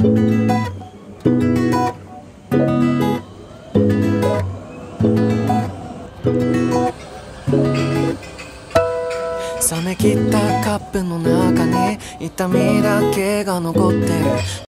冷め切ったカップの中に痛みだけが残ってる。